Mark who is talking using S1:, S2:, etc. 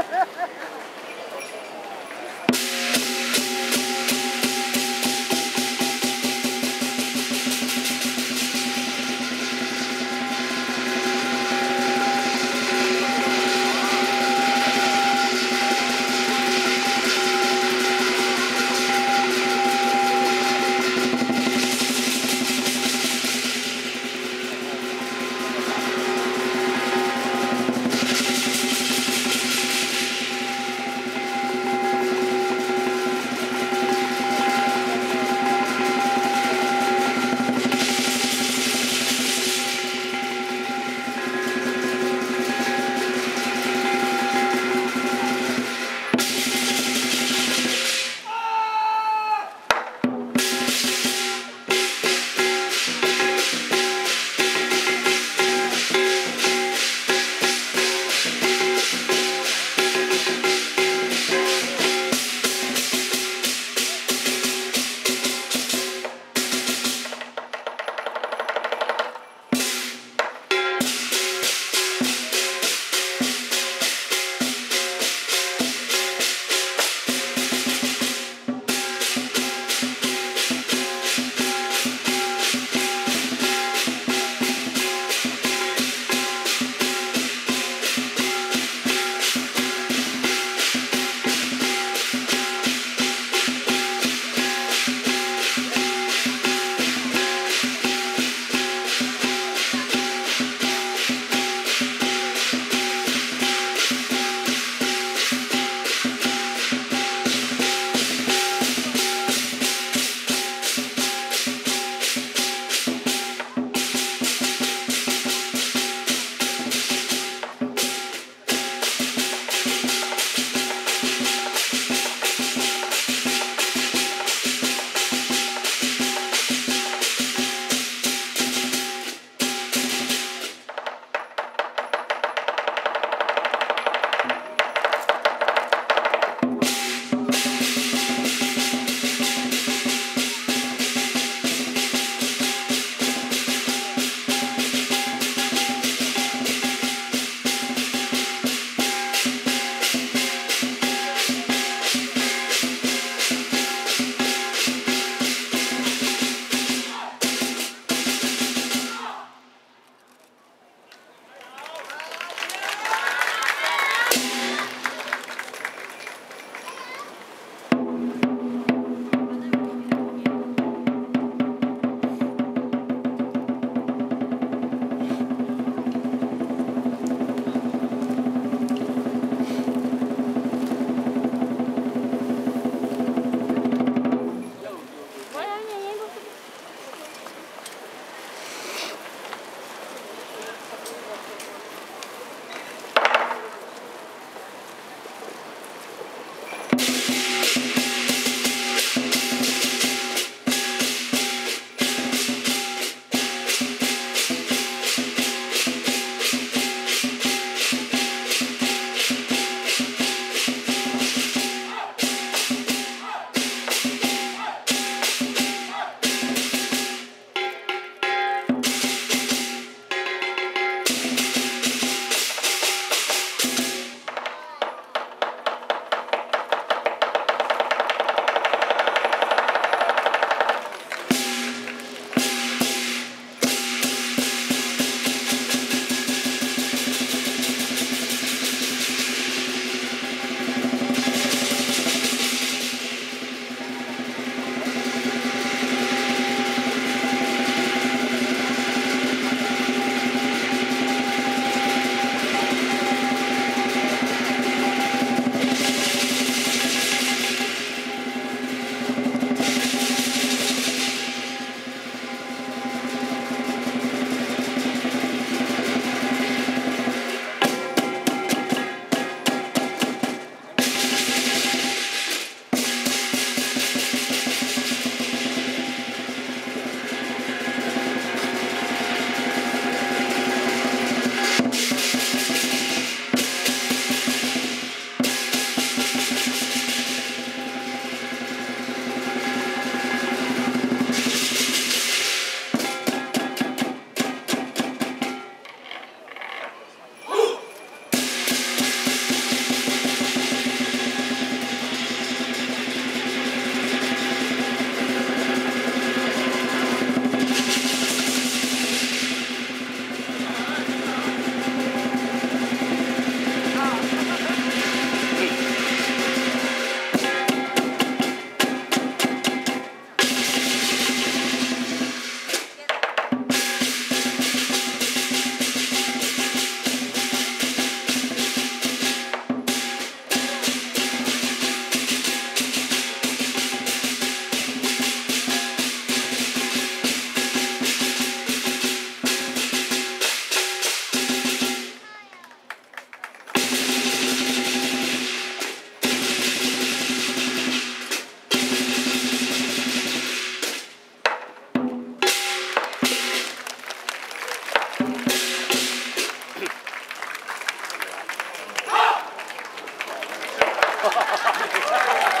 S1: Ha ha ha!
S2: Thank you.